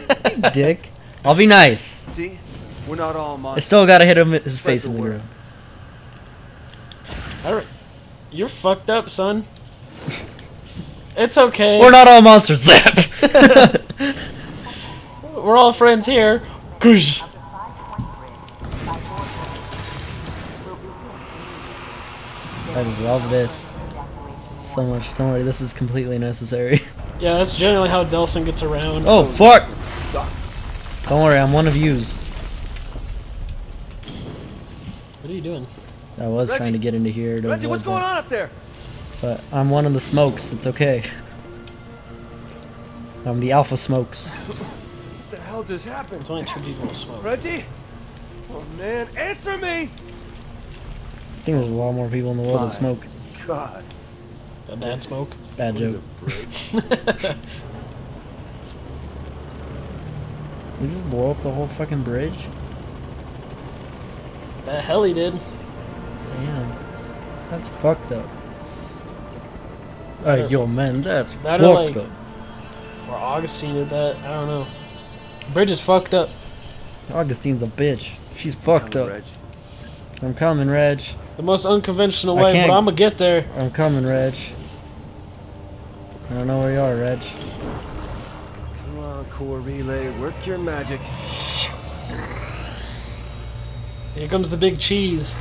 Dick. I'll be nice. See, we're not all monsters. I still gotta hit him in his Spread face the in the word. ground. Alright. You're fucked up, son. It's okay. We're not all monsters, Zap. We're all friends here. Goosh. I love this so much. Don't worry, this is completely necessary. Yeah, that's generally how Delsin gets around. Oh fuck! Don't worry, I'm one of yous. What are you doing? I was Reggie. trying to get into here to Reggie, what's avoid going that. on up there? But I'm one of the smokes. It's okay. I'm the alpha smokes. What the hell just happened? It's only two people to smoke. Reggie? Oh man, answer me! I think there's a lot more people in the world that smoke. God. A bad smoke. Bad joke. You just blow up the whole fucking bridge? the hell he did. Damn. That's fucked up. Hey, yo, man, that's That fucked or, like- up. Or Augustine did that. I don't know. Bridge is fucked up. Augustine's a bitch. She's fucked Come on, up. Reg. I'm coming, Reg. The most unconventional I way, but I'm gonna get there. I'm coming, Reg. I don't know where you are, Reg. Come on, core relay, work your magic. Here comes the big cheese.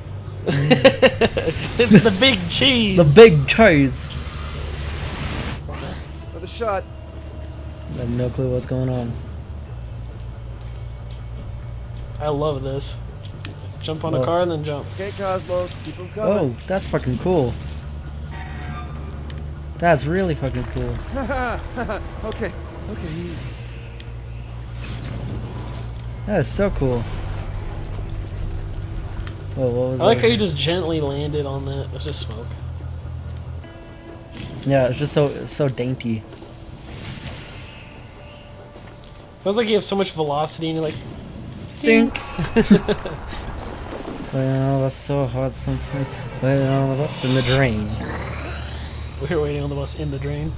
it's the big cheese. The big cheese. For the shot. I have no clue what's going on. I love this. Jump on a car and then jump. Okay, Cosmos, keep them coming. Oh, that's fucking cool. That's really fucking cool. okay, okay, easy. That is so cool. What was I like that? how you just gently landed on that. It was just smoke. Yeah, it's just so so dainty. Feels like you have so much velocity and you're like, Dink. well, that's so hot sometimes. Well, that's in the drain. we were waiting on the bus in the drain.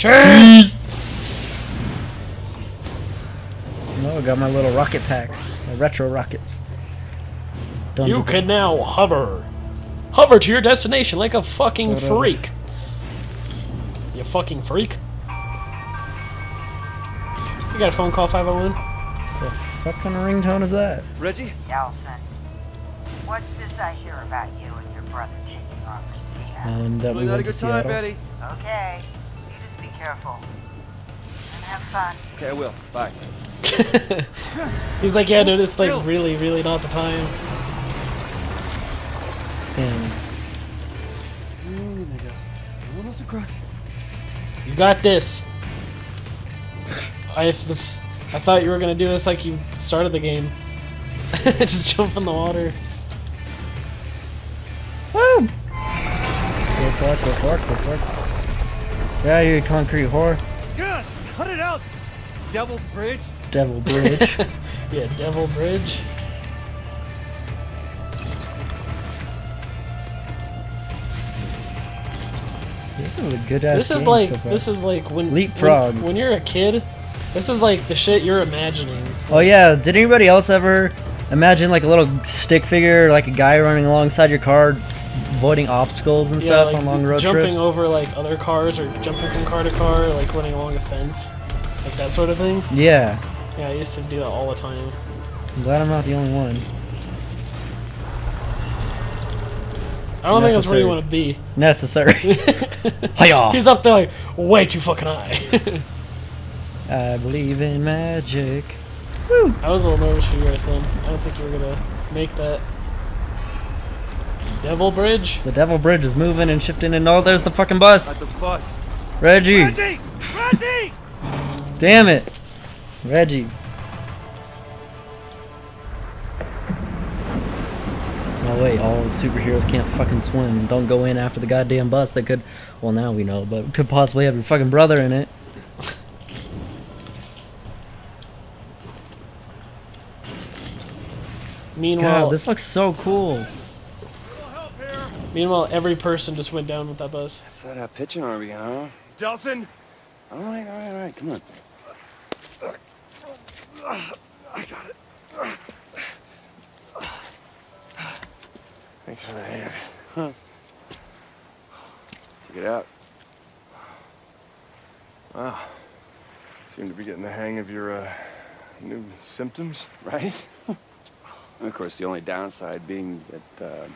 Cheese! No, I got my little rocket packs, my retro rockets. Dun, You dun, dun. can now hover. Hover to your destination like a fucking freak. You fucking freak. You got a phone call 501? What kind of ringtone is that? Reggie? Delsin, what's this I hear about you and your brother taking on Christina? Um, that we Really not a went to good time, Seattle. Betty. Okay, you just be careful. And have fun. Okay, I will. Bye. He's like, yeah, dude, it's like really, really not the time. Damn. Mm, there goes. No one else. You got this. I I thought you were gonna do this like you started the game. Just jump in the water. Woo! Go for it, go for it, go for it. Yeah, you concrete whore. God, cut it out! Devil Bridge. Devil bridge. Yeah, Devil Bridge. this is a good ass This is game like so far. this is like when Leapfrog. When, when you're a kid, this is like the shit you're imagining. Oh yeah, did anybody else ever imagine like a little stick figure, like a guy running alongside your car, avoiding obstacles and Yeah, stuff like on long road jumping trips? over like other cars or jumping from car to car, like running along a fence, like that sort of thing. Yeah, Yeah, I used to do that all the time. I'm glad I'm not the only one. I don't think that's where you Necessary. want to be. Necessary. Hiya! He's up there like way too fucking high. I believe in magic. I was a little nervous for you right then. I don't think you were gonna make that. Devil Bridge? The devil bridge is moving and shifting, and oh, there's the fucking bus. At the bus. Reggie, Reggie! Reggie! damn it, Reggie. No wait, all superheroes can't fucking swim. Don't go in after the goddamn bus. They could, well now we know, but could possibly have your fucking brother in it. Meanwhile, God, this looks so cool. Meanwhile, every person just went down with that bus. That's that uh, pitching army, huh? Delsin, All right, all right, all right. Come on. I got it. Thanks for the hand. Check it out. Wow. Seem to be getting the hang of your uh, new symptoms. Right? And of course, the only downside being that, uh...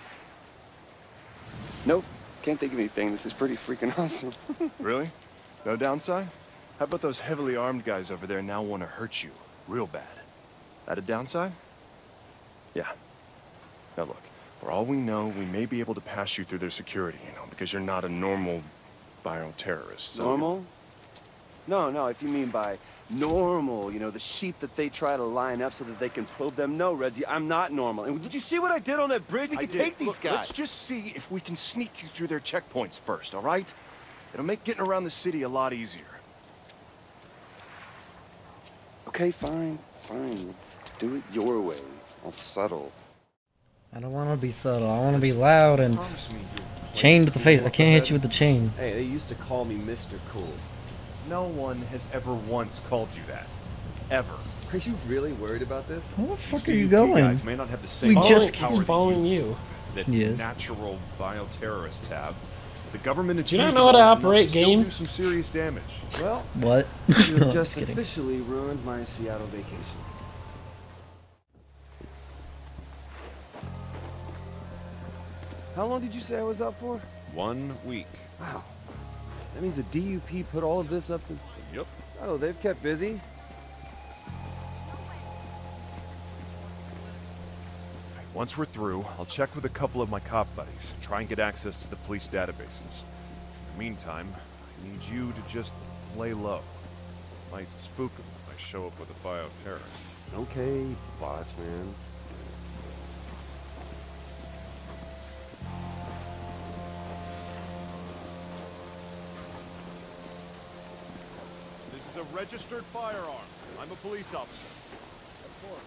Nope. Can't think of anything. This is pretty freaking awesome. Really? No downside? How about those heavily armed guys over there now want to hurt you? Real bad. That a downside? Yeah. Now look, for all we know, we may be able to pass you through their security, you know, because you're not a normal bioterrorist. So Normal? No, no, if you mean by normal, you know, the sheep that they try to line up so that they can probe them. No, Reggie, I'm not normal. And did you see what I did on that bridge? We I can did. take these Look, guys. Let's just see if we can sneak you through their checkpoints first, all right? It'll make getting around the city a lot easier. Okay, fine, fine. Do it your way. I'll settle. I don't want to be subtle. I want to be loud and Promise me you'll play chained to the face. I can't hit you with the chain. Hey, they used to call me Mr. Cool. No one has ever once called you that. Ever. Are you really worried about this? Where the fuck These are you going? Guys may not have the same We just- power he's following you, you. that Yes. natural bioterrorists have. The government Do you not know how to them of operate still game? do some serious damage. Well, What? you No, have just kidding. officially ruined my Seattle vacation. How long did you say I was out for? One week. Wow. That means the DUP put all of this up. Yep. Oh, they've kept busy. Once we're through, I'll check with a couple of my cop buddies, and try and get access to the police databases. In the meantime, I need you to just lay low. Might spook them if I show up with a bioterrorist. Okay, boss man. Registered firearm. I'm a police officer. Of course.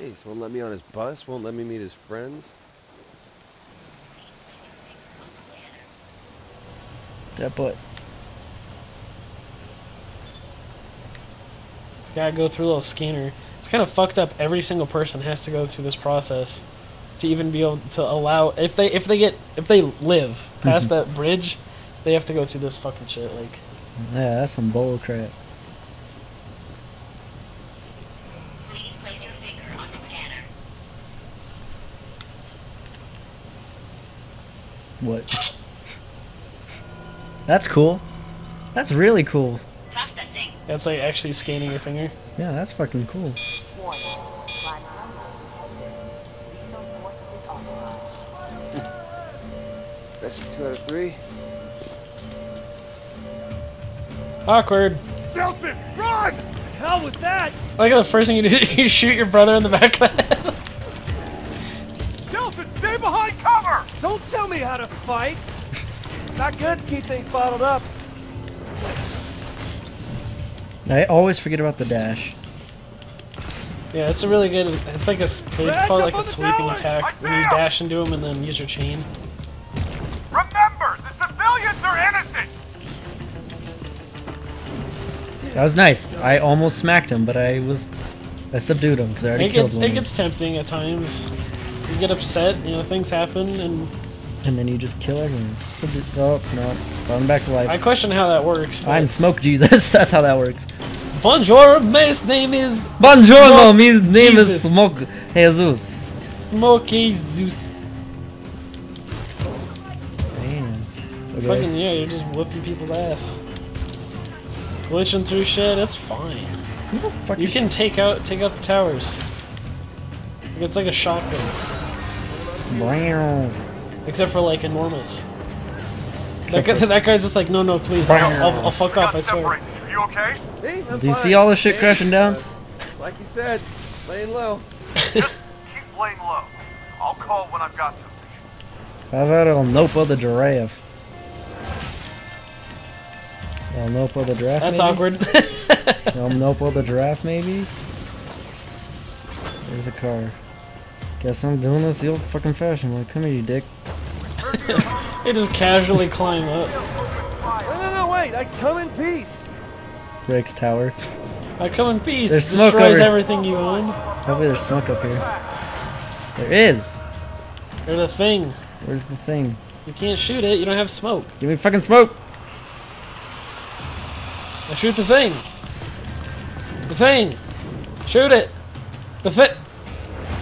Jeez, won't let me on his bus, won't let me meet his friends. That butt. Gotta go through a little scanner. It's kind of fucked up. Every single person has to go through this process to even be able to allow if they if they get if they live past that bridge, they have to go through this fucking shit. Like Yeah, that's some bull crap. Please place your finger on the scanner. What? That's cool. That's really cool. Processing. that's like actually scanning your finger. Yeah, that's fucking cool. Warning. Flight Lethal force is authorized. That's two out of three. Awkward. Delsin, run! I like the first thing you do you shoot your brother in the back of the head. Delsin, stay behind cover! Don't tell me how to fight! It's not good to keep things bottled up. I always forget about the dash. yeah, it's a really good. It's like a s- they Reg, call it like a sweeping towers! attack I when you dash into them and then use your chain. That was nice. I almost smacked him, but I was I subdued him because I already It killed gets one. it gets tempting at times. You get upset, you know, things happen, and and then you just kill everyone. Subdu- oh no, going back to life. I question how that works. but- I'm Smoke Jesus. That's how that works. Bonjour, my name is Bonjour, His name is Smoke Jesus. Smoke Jesus. Damn. Okay. Fucking yeah, you're just whipping people's ass. Glitching through shit, it's fine. Who the fuck You is- can take out take out the towers. Like, It's like a shotgun, Wow. except for like enormous. That, guy, that guy's just like, no, no, please, I'll, I'll, I'll fuck off, I swear. Are you okay? Hey, I'm Do you fine. see all the shit Hey, crashing down? like you said, laying low. Just keep laying low. I'll call when I've got something. How about El Nopo the giraffe? El Nopo the giraffe. That's maybe? awkward. El Nopo the giraffe, maybe? There's a car. Guess I'm doing this the old fucking fashion way. Come here, you dick. they just casually climb up. No, no, no, wait! I come in peace. Rick's tower. I come in peace. There's smoke destroys over- everything you own. Hopefully there's smoke up here. There is. There's a thing. Where's the thing? You can't shoot it. You don't have smoke. Give me fucking smoke. Now shoot the thing. The thing. Shoot it. The fit.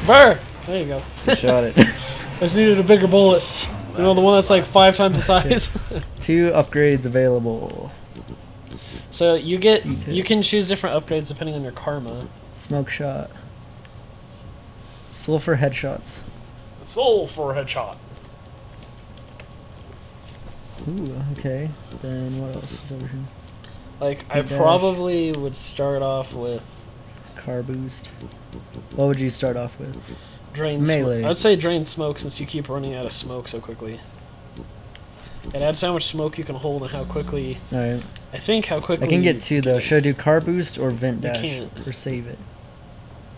Burr. There you go. I shot it. I just needed a bigger bullet. You know, the one that's like five times the size. Two upgrades available. so you get, you can choose different upgrades depending on your karma. Smoke shot. Sulfur headshots. Soul for a headshot. Ooh, okay. Then what else is over here? Like, I Dash. probably would start off with Car boost. What would you start off with? drain Melee. smoke. I'd say drain smoke since you keep running out of smoke so quickly. It adds how much smoke you can hold and how quickly. Alright. I think how quickly. I can get two though. Should I do car boost or vent You dash? can't. Or save it?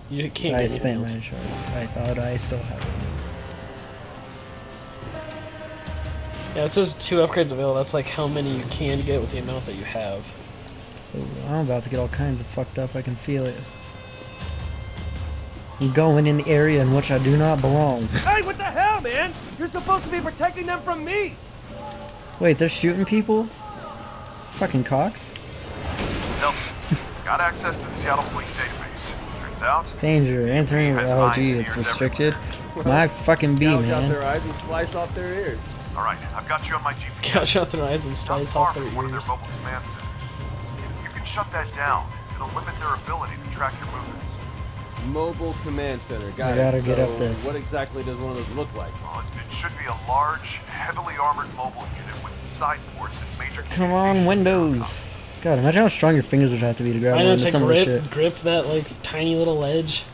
You can't. I spent my shards. I thought I still have it. Yeah, it says two upgrades available. That's like how many you can get with the amount that you have. Ooh, I'm about to get all kinds of fucked up. I can feel it. I'm going in the area in which I do not belong. Hey, what the hell, man? You're supposed to be protecting them from me. Wait, they're shooting people? Fucking cocks? Nelson, got access to the Seattle Police database. Turns out, Danger, entering. Oh, gee, it's ears restricted. My fucking bee, Gouge out man. their eyes and slice off their ears. all right, I've got you on my GPS. Gouge out their eyes and slice far off their from one of their ears. Shut that down, it'll limit their ability to track your movements. Mobile command center. Got I gotta it. get so up this. What exactly does one of those look like? Well, it, it should be a large, heavily armored mobile unit with side ports and major. Come on, Windows. God, imagine how strong your fingers would have to be to grab I know onto to some of this grip, shit. grip that like tiny little ledge.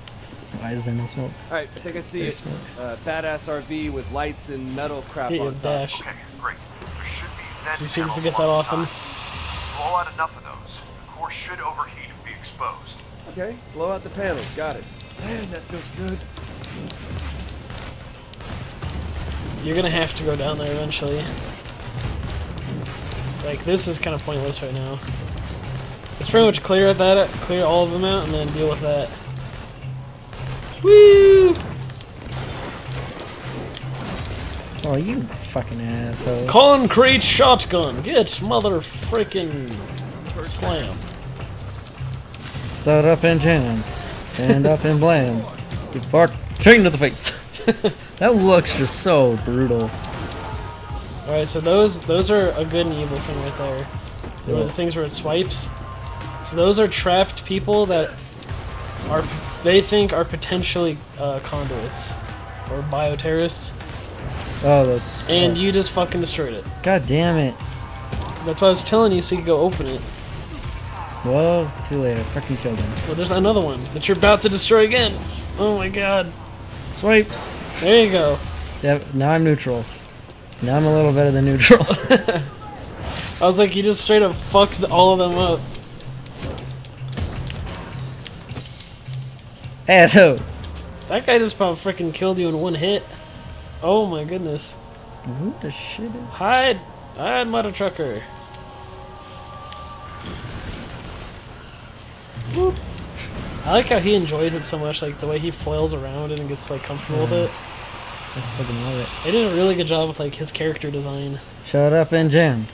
Why is there no smoke? All right, I think I see There's it. smoke. Uh, badass RV with lights and metal crap Hit on your top. dash. Okay, great. There should be vent You seem to panels forget that often. sides. Blow out enough of those. The should overheat and be exposed. Okay, blow out the panels. Got it. Man, that feels good. You're gonna have to go down there eventually. Like this is kind of pointless right now. It's pretty much clear at that, clear all of them out, and then deal with that. Woo! Oh, you fucking asshole. Concrete shotgun, get mother freaking slam. Start up and jam. Stand up and blam. Get fucked. Chain to the face. that looks just so brutal. All right, so those those are a good and evil thing right there. Yeah. the things where it swipes. So those are trapped people that are they think are potentially uh, conduits or bioterrorists, Oh, those. and you just fucking destroyed it. God damn it. That's why I was telling you so you could go open it. Whoa, too late. I fucking killed him. Well, there's another one that you're about to destroy again. Oh my god. Swipe. There you go. Yep, now I'm neutral. Now I'm a little better than neutral. I was like, you just straight up fucked all of them up. Asshole. That guy just probably freaking killed you in one hit. Oh my goodness. Who the shit is? Hide! Hide, mother trucker. Whoop. I like how he enjoys it so much, like the way he flails around and gets like comfortable with it. I fucking love it. They did a really good job with like his character design. Shut up and jam.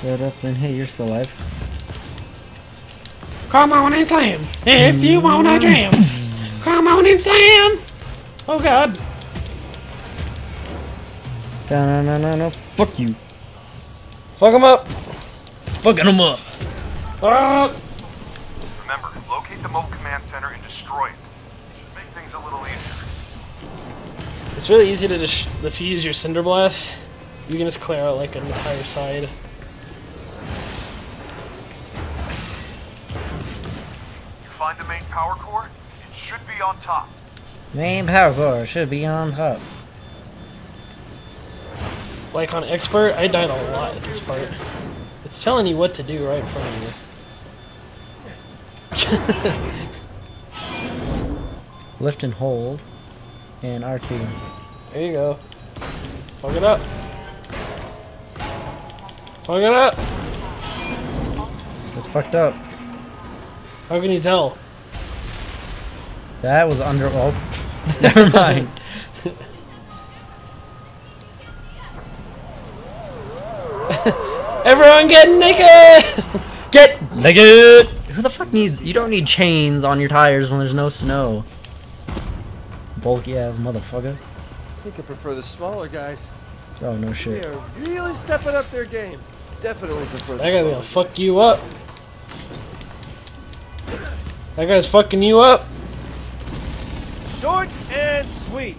Shut up and hey, you're still alive. Come on and slam if you wanna jam. Come on and slam. Oh god. No, no, no, no. Fuck you. Fuck him up. Fucking him up. Ah. Remember, the mobile command center and destroy it. Should make things a little easier. It's really easy to just defuse your cinder blast. You can just clear out like an entire side. You find the main power core? It should be on top. Main power core should be on top. Like on expert, I died a lot at this part. It's telling you what to do right in front of you. Lift and hold. And R2. There you go. Fuck it up. Fuck it up. That's fucked up. How can you tell? That was under. Oh, never mind. Everyone get naked! Get naked. Who the fuck needs? You don't need chains on your tires when there's no snow. Bulky ass motherfucker. I think I prefer the smaller guys. Oh no shit. They are really stepping up their game. Definitely prefer the that guy's smaller gonna fuck you up. That guy's fucking you up. Short and sweet.